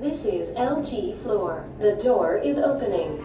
This is LG floor. The door is opening.